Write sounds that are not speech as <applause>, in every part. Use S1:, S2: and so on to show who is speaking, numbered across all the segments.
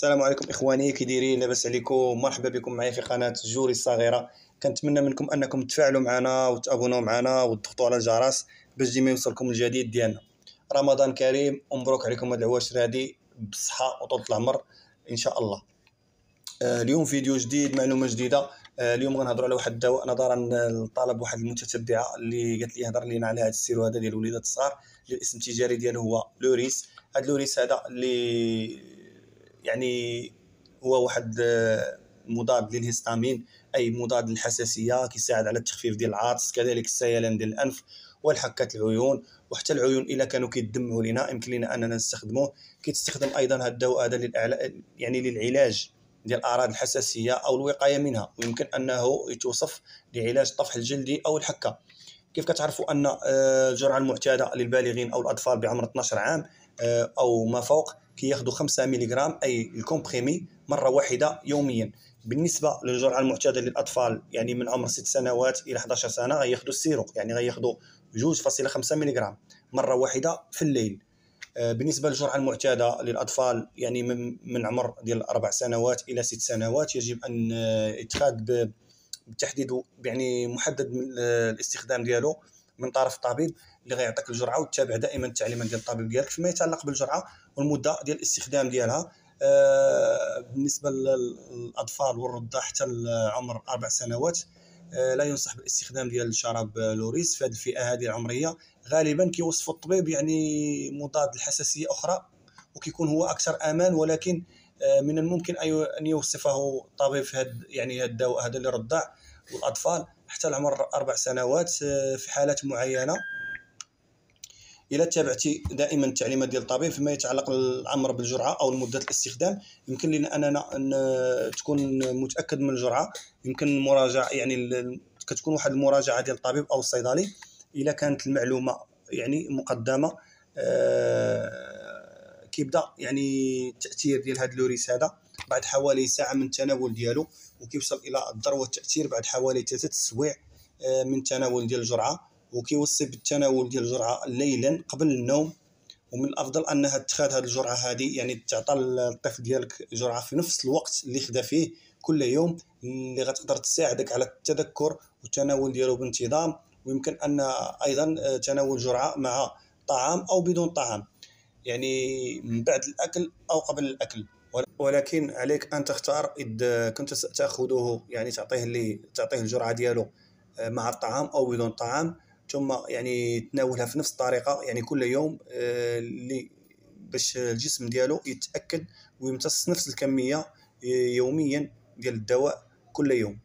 S1: السلام عليكم إخواني كي دايرين لاباس عليكم. مرحبا بكم معايا في قناة جوري الصغيرة. كنتمنى منكم أنكم تفاعلوا معنا و تابوناو معنا وتضغطوا على الجرس باش ديما يوصلكم الجديد ديالنا. رمضان كريم ومبروك عليكم هاد العواشر هادي بالصحه وطول العمر إن شاء الله. آه، اليوم فيديو جديد معلومة جديدة. آه، اليوم غنهضروا على واحد الدواء نظرا لطلب واحد المتتبعه اللي قالت لي هضر لينا على هذا ال sirop هذا ديال الوليدات الصغار اللي الاسم التجاري ديالو هو لوريس. هاد لوريس هذا اللي يعني هو واحد آه، مضاد للهستامين أي مضاد للحساسية كيساعد على التخفيف ديال العطس كذلك السيلان ديال الأنف والحكات العيون. وحتى العيون إلا كانوا كيدمعوا لنا يمكن لنا أننا نستخدموه. كيتستخدم أيضا هذا الدواء هذا للأعلا يعني للعلاج ديال اعراض الحساسية أو الوقاية منها. ويمكن أنه يتوصف لعلاج الطفح الجلدي أو الحكة. كيف كتعرفوا أن آه، الجرعة المعتادة للبالغين أو الأطفال بعمر 12 عام آه، أو ما فوق كياخذوا 5 ملغ أي الكومبريمي مرة واحدة يوميا. بالنسبة للجرعة المعتادة للأطفال يعني من عمر 6 سنوات إلى 11 سنة غياخذوا السيروق يعني غياخذوا 2.5 ملغ مرة واحدة في الليل. آه، بالنسبة للجرعة المعتادة للأطفال يعني من عمر ديال أربع سنوات إلى ست سنوات يجب أن يتخذ بتحديد يعني محدد من الاستخدام ديالو من طرف الطبيب اللي غيعطيك الجرعة وتتابع دائما التعليمات ديال الطبيب ديالك فيما يتعلق بالجرعة والمدة ديال الاستخدام ديالها آه، بالنسبة للأطفال والرضع حتى لعمر أربع سنوات آه، لا ينصح بالاستخدام ديال شراب لوريس في هذه الفئة هذه العمرية. غالبا كيوصفوا الطبيب يعني مضاد لحساسية أخرى وكيكون هو أكثر أمان ولكن آه، من الممكن أن يوصفه الطبيب في هذا يعني هذا الدواء هذا للرضع والأطفال حتى العمر أربع سنوات في حالات معينة. إلا تابعتي دائما التعليمات ديال الطبيب فيما يتعلق العمر بالجرعة أو مده الاستخدام. يمكن لنا أننا تكون متأكد من الجرعة. يمكن المراجعه يعني كتكون واحد المراجعة ديال الطبيب أو الصيدلي إلا كانت المعلومة يعني مقدمة. آه كيبدأ يعني التأثير ديال هذا اللوريس هذا بعد حوالي ساعة من التناول ديالو وكيوصل إلى الذروه التاثير بعد حوالي ثلاثة اسابيع آه من التناول ديال الجرعة. وكيوصي بالتناول ديال الجرعة ليلا قبل النوم ومن الأفضل أنها تتخذ هذه الجرعة هذه يعني تعطى الطفل ديالك جرعة في نفس الوقت اللي خدا فيه كل يوم اللي غتقدر تساعدك على التذكر والتناول ديالو بانتظام. ويمكن أن أيضا تناول جرعة مع طعام أو بدون طعام يعني من بعد الأكل أو قبل الأكل. ولكن عليك أن تختار اذا كنت تأخذه يعني تعطيه اللي تعطيه الجرعة ديالو مع الطعام أو بدون طعام. ثم يعني تناولها في نفس الطريقة يعني كل يوم آه، اللي باش الجسم ديالو يتأكد ويمتص نفس الكمية آه، يوميا ديال الدواء كل يوم.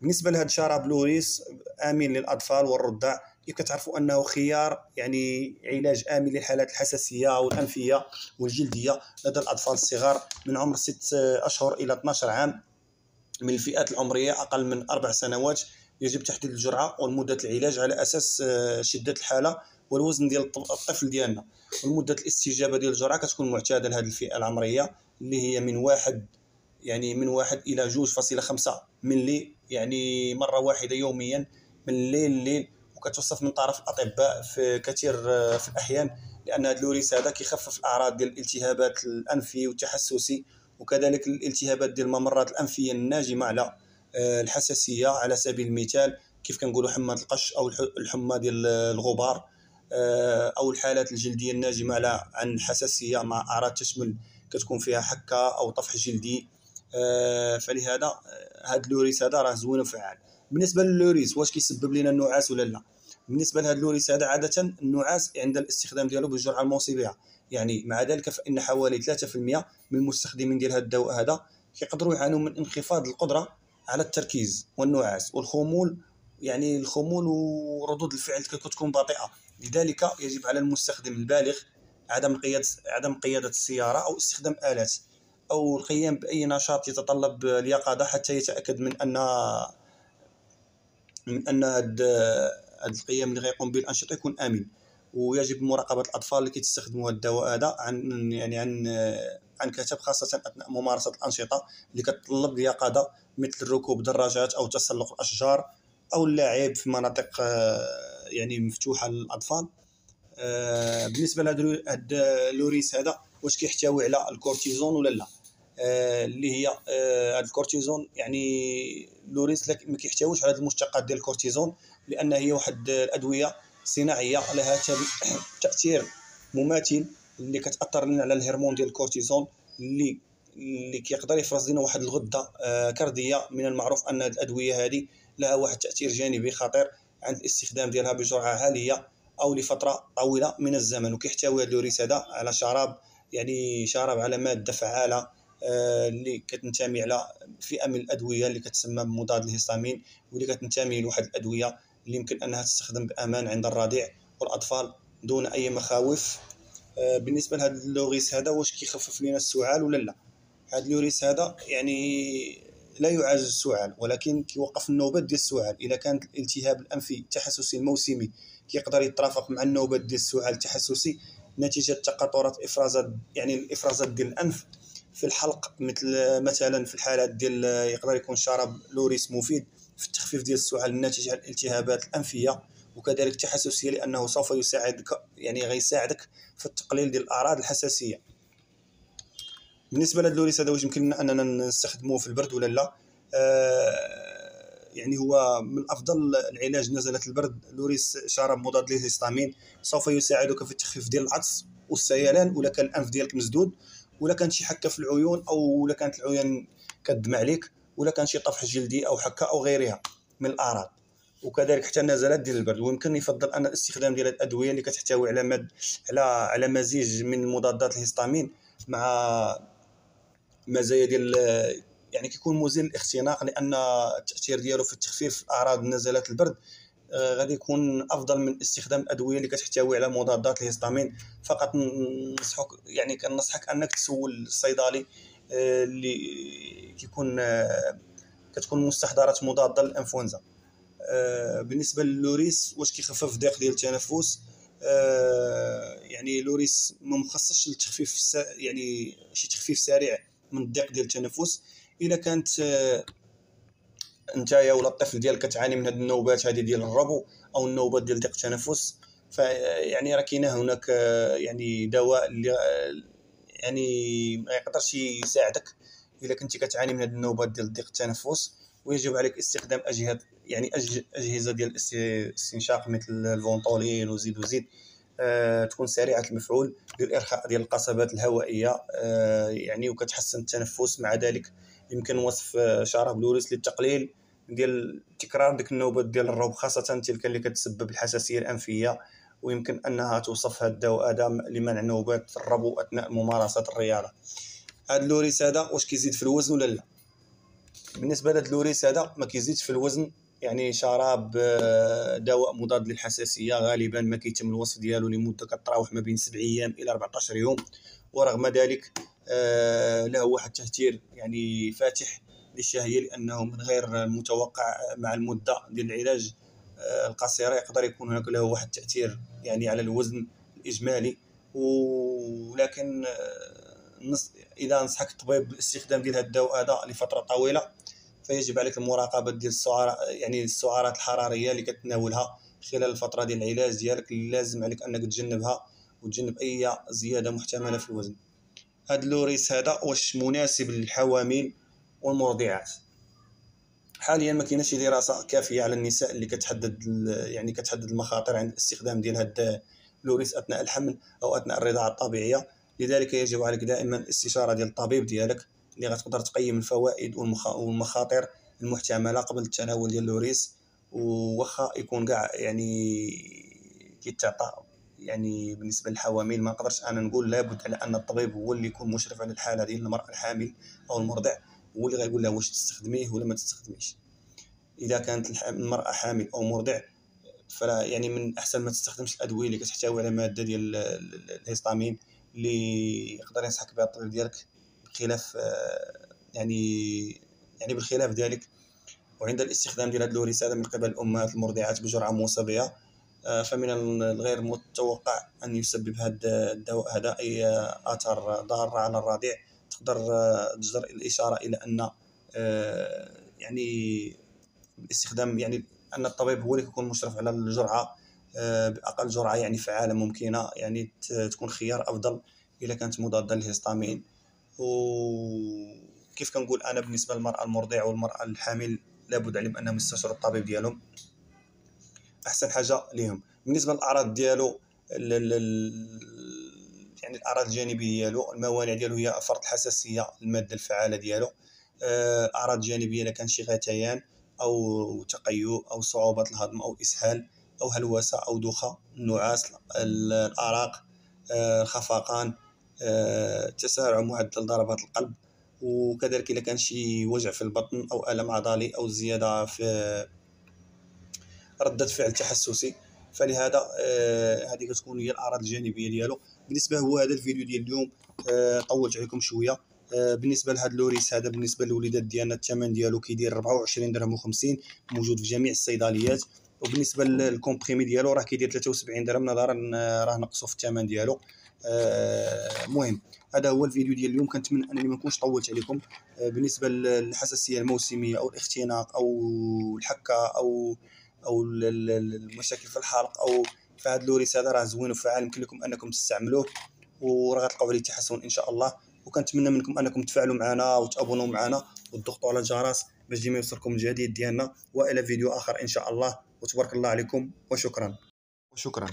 S1: بالنسبة لهذا الشراب لوريس امن للأطفال والرضع كيف كتعرفوا أنه خيار يعني علاج آمن للحالات الحساسية والأنفية والجلدية لدى الأطفال الصغار من عمر 6 أشهر إلى 12 عام. من الفئات العمرية أقل من أربع سنوات يجب تحديد الجرعة ومده العلاج على أساس آه، شدة الحالة والوزن ديال الطفل ديالنا. ومده الاستجابة ديال الجرعة كتكون معتادة لهذه الفئة العمرية اللي هي من واحد يعني من واحد إلى جوج فاصلة خمسة ملي يعني مرة واحدة يوميا من الليل لليل وكتوصف من طرف الأطباء في كثير آه، في الأحيان لأن هذا اللوريس هذا كيخفف الأعراض ديال الالتهابات الأنفي والتحسسي وكذلك الالتهابات ديال الممرات الأنفية الناجمة على الحساسية على سبيل المثال كيف كنقولوا حمى القش أو الحمى ديال الغبار آه، أو الحالات الجلدية الناجمة على عن الحساسيه مع أعراض تشمل كتكون فيها حكة أو طفح جلدي. آه، فلهذا هذا اللوريس هذا راه زوين وفعال. بالنسبة للوريس واش كيسبب لنا النعاس ولا لا؟ بالنسبة لهذا اللوريس هذا عادة النعاس عند الاستخدام ديالو بالجرعة الموصى يعني مع ذلك فإن حوالي 3% من المستخدمين ديال هذا الدواء هذا كيقدروا يعانوا من انخفاض القدرة على التركيز والنعاس والخمول يعني الخمول وردود الفعل كتكون بطيئة. لذلك يجب على المستخدم البالغ عدم قيادة عدم قيادة السيارة أو استخدام آلات أو القيام بأي نشاط يتطلب اليقظة حتى يتأكد من أن من هاد القيام اللي غيقوم به الأنشطة يكون آمن. ويجب مراقبة الأطفال اللي كيستخدموا هذا الدواء هذا عن يعني عن عن كتب خاصة أثناء ممارسة الأنشطة اللي كتطلب اليقظة مثل ركوب دراجات أو تسلق الأشجار أو اللعب في مناطق آه، يعني مفتوحة للأطفال. آه، بالنسبة لهذا اللوريس هذا واش كيحتوي على الكورتيزون ولا لا؟ اللي هي هذا الكورتيزون يعني لوريس ما كيحتويش على المشتقات ديال الكورتيزون لأن هي واحد الأدوية صناعية لها <clears throat> تأثير مماثل اللي كتأثر لنا على الهرمون ديال الكورتيزون اللي اللي كيقدر يفرز لنا واحد الغدة آه، كظرية من المعروف أن الأدوية هذه لها واحد التاثير جانبي خطير عند الاستخدام ديالها بجرعه عالية أو لفترة طويلة من الزمن وكيحتوي هذا اللوريس هذا على شراب يعني شراب على ماده فعاله آه، اللي كتنتمي على فئة من الأدوية اللي كتسمى بمضاد الهستامين واللي كتنتمي لواحد الأدوية اللي يمكن أنها تستخدم بأمان عند الرضيع والأطفال دون أي مخاوف. آه، بالنسبة لهذا اللوريس هذا واش كيخفف لنا السعال ولا لا؟ هذا اللوريس هذا يعني لا يعالج السعال ولكن كيوقف النوبات ديال السعال. إذا كان الالتهاب الانفي التحسسي الموسمي كيقدر يترافق مع النوبات ديال السعال التحسسي نتيجة تقاطرات إفرازات يعني الإفرازات ديال الأنف في الحلق مثل مثلا في الحالات ديال يقدر يكون شراب لوريس مفيد. في التخفيف ديال السعال الناتج عن الالتهابات الأنفية وكذلك التحسسيه لأنه سوف يساعدك يعني غيساعدك في التقليل ديال الأعراض الحساسية. بالنسبة لهاد لوريس هذا واش يمكن أننا نستخدموه في البرد ولا لا؟ آه يعني هو من أفضل العلاج نزله البرد لوريس شراب مضاد للهستامين سوف يساعدك في التخفيف ديال العطس والسيلان ولا كان الأنف ديالك مسدود ولا كانت شي حكة في العيون أو ولا كانت العيون كدمع عليك. ولا كان شي طفح جلدي أو حكه أو غيرها من الأعراض. وكذلك حتى النزلات ديال البرد. ويمكن يفضل أن الاستخدام ديال الأدوية اللي كتحتوي على مد على على مزيج من مضادات الهستامين مع مزايا ديال يعني كيكون مزيل الاختناق لأن التأثير ديالو في التخفيف اعراض نزلات البرد آه، غادي يكون أفضل من استخدام الأدوية اللي كتحتوي على مضادات الهستامين فقط ننصحك يعني كنصحك أنك تسول الصيدلي اللي كيكون آه، كتكون مستحضرات مضادة للإنفلونزا. بالنسبة للوريس واش كيخفف ضيق ديال التنفس؟ يعني لوريس ما مخصصش للتخفيف يعني شي تخفيف سريع من الضيق ديال التنفس. إلا كانت نتايا ولا الطفل ديالك كتعاني من هذه النوبات هذه ديال الربو أو النوبات ديال ضيق التنفس فيعني راه كاينة هناك يعني دواء اللي يعني ما يقدرش يساعدك إلا كنتي كتعاني من هذه النوبات ديال ضيق التنفس ويجب عليك استخدام اجهزه يعني أجهزة ديال الاستنشاق مثل الفونتولين وزيد وزيد آه تكون سريعة المفعول للإرخاء ديال القصبات الهوائية آه يعني وكتحسن التنفس. مع ذلك يمكن وصف شراب لوريس للتقليل ديال تكرار ديك النوبات ديال الروب خاصة تلك اللي كتسبب الحساسية الأنفية. ويمكن أنها توصف هذا الدواء هذا لمنع نوبات الربو أثناء ممارسة الرياضة. هذا اللوريس هذا واش كيزيد في الوزن ولا لا؟ بالنسبة لهذا اللوريس هذا ما كيزيدش في الوزن يعني شراب آه، دواء مضاد للحساسية غالبا ما كيتم الوصف ديالو لمدة كتراوح ما بين 7 أيام إلى 14 يوم. ورغم ذلك آه، له واحد التاثير يعني فاتح للشهية لأنه من غير المتوقع مع المدة ديال العلاج آه، القصيرة يقدر يكون هناك له واحد التاثير يعني على الوزن الإجمالي. ولكن إذا نصحك الطبيب باستخدام ديال هذا الدواء هذا لفترة طويلة فيجب عليك المراقبة ديال السعرات يعني السعرات الحرارية اللي كتناولها خلال الفترة ديال العلاج ديالك. لازم عليك أنك تجنبها وتجنب أي زيادة محتملة في الوزن. هاد اللوريس هذا واش مناسب للحوامل والمرضعات؟ حاليا ما كاينش دراسة كافية على النساء اللي كتحدد يعني كتحدد المخاطر عند الاستخدام ديال هاد اللوريس أثناء الحمل أو أثناء الرضاعة الطبيعية. لذلك يجب عليك دائما الاستشارة ديال الطبيب ديالك اللي غتقدر تقيم الفوائد والمخاطر المحتملة قبل التناول ديال اللوريس وواخا يكون كاع يعني كيتعطى يعني بالنسبة للحوامل ما نقدرش أنا نقول لابد على أن الطبيب هو اللي يكون مشرف على الحالة ديال المرأة الحامل أو المرضع. هو اللي غيقول لها واش تستخدميه ولا ما تستخدميش. إذا كانت المرأة حامل أو مرضع فلا يعني من الاحسن ما تستخدمش الأدوية اللي كتحتوي على مادة ديال الهيستامين اللي يقدر ينصحك بها الطبيب ديالك بخلاف آه، يعني يعني بالخلاف ذلك. وعند الاستخدام ديال هذه الورساله من قبل الأمهات المرضعات بجرعة موصى بها آه، فمن الغير متوقع أن يسبب هذا الدواء هذا أي آثار ضارة على الرضيع. تقدر آه، تجر الإشارة إلى أن يعني الاستخدام يعني أن الطبيب هو اللي يكون مشرف على الجرعة بأقل جرعة يعني فعاله ممكنة يعني تكون خيار أفضل إذا كانت مضادة للهستامين. وكيف كنقول أنا بالنسبة للمرأة المرضعة والمرأة الحامل لابد عليهم أنهم يستشيروا الطبيب ديالهم. أحسن حاجة ليهم. بالنسبة للأعراض ديالو يعني الأعراض الجانبية ديالو الموانع ديالو هي فرط الحساسيه المادة الفعالة ديالو. آه، أعراض جانبية إلا كان شي غثيان أو تقيؤ أو صعوبة الهضم أو إسهال أو هلوسة أو دوخة النعاس الارق آه، الخفقان آه، تسارع معدل ضربات القلب. وكذلك إلا كان شي وجع في البطن أو ألم عضلي أو زيادة في ردة فعل تحسسي. فلهذا هذه كتكون هي الأعراض الجانبية ديالو. بالنسبة هو هذا الفيديو ديال اليوم طولت عليكم شوية. آه، بالنسبة لهذا اللوريس هذا بالنسبة للوليدات ديالنا الثمن ديالو كيدير 24 درهم و50 موجود في جميع الصيدليات. وبالنسبة لل comprimé ديالو راه كيدير 73 درهم نظرا راه نقصوا في الثمن ديالو. المهم آه، هذا هو الفيديو ديال اليوم. كنتمنى أنني ما نكونش طولت عليكم. آه، بالنسبة للحساسية الموسمية أو الاختناق أو الحكة أو أو المشاكل في الحلق أو فهاد اللوريس هذا راه زوين وفعال يمكن لكم أنكم تستعملوه وراه غتلقاو عليه تحسن إن شاء الله. وكنتمنى منكم أنكم تفاعلوا معنا وتابونوا معنا وتضغطوا على الجرس باش ديما يوصلكم الجديد ديالنا وإلى فيديو آخر إن شاء الله. وتبارك الله عليكم وشكرا. وشكرا.